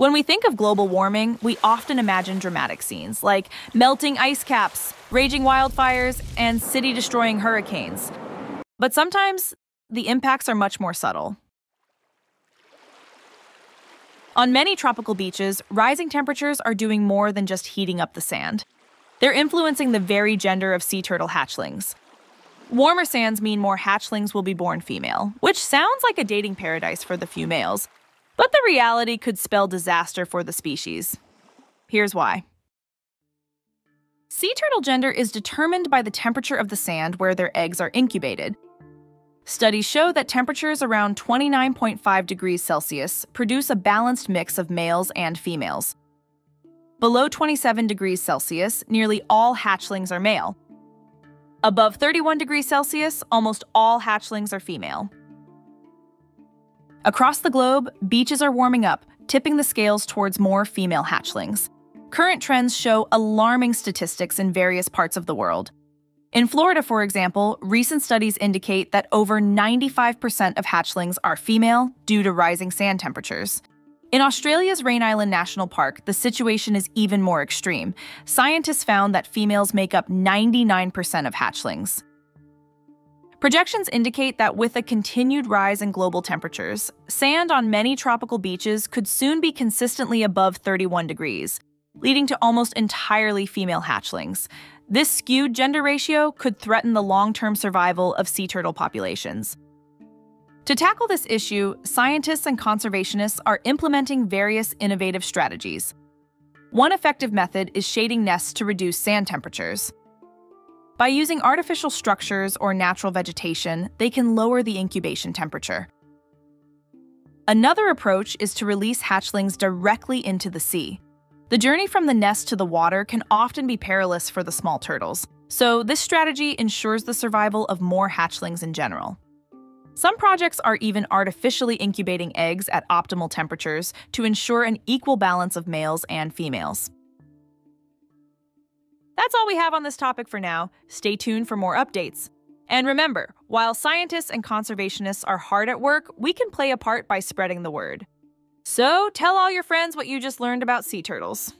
When we think of global warming, we often imagine dramatic scenes like melting ice caps, raging wildfires, and city destroying hurricanes. But sometimes the impacts are much more subtle. On many tropical beaches, rising temperatures are doing more than just heating up the sand. They're influencing the very gender of sea turtle hatchlings. Warmer sands mean more hatchlings will be born female, which sounds like a dating paradise for the few males, but the reality could spell disaster for the species. Here's why. Sea turtle gender is determined by the temperature of the sand where their eggs are incubated. Studies show that temperatures around 29.5 degrees Celsius produce a balanced mix of males and females. Below 27 degrees Celsius, nearly all hatchlings are male. Above 31 degrees Celsius, almost all hatchlings are female. Across the globe, beaches are warming up, tipping the scales towards more female hatchlings. Current trends show alarming statistics in various parts of the world. In Florida, for example, recent studies indicate that over 95% of hatchlings are female due to rising sand temperatures. In Australia's Raine Island National Park, the situation is even more extreme. Scientists found that females make up 99% of hatchlings. Projections indicate that with a continued rise in global temperatures, sand on many tropical beaches could soon be consistently above 31 degrees, leading to almost entirely female hatchlings. This skewed gender ratio could threaten the long term survival of sea turtle populations. To tackle this issue, scientists and conservationists are implementing various innovative strategies. One effective method is shading nests to reduce sand temperatures. By using artificial structures or natural vegetation, they can lower the incubation temperature. Another approach is to release hatchlings directly into the sea. The journey from the nest to the water can often be perilous for the small turtles, so this strategy ensures the survival of more hatchlings in general. Some projects are even artificially incubating eggs at optimal temperatures to ensure an equal balance of males and females. That's all we have on this topic for now. Stay tuned for more updates. And remember, while scientists and conservationists are hard at work, we can play a part by spreading the word. So tell all your friends what you just learned about sea turtles.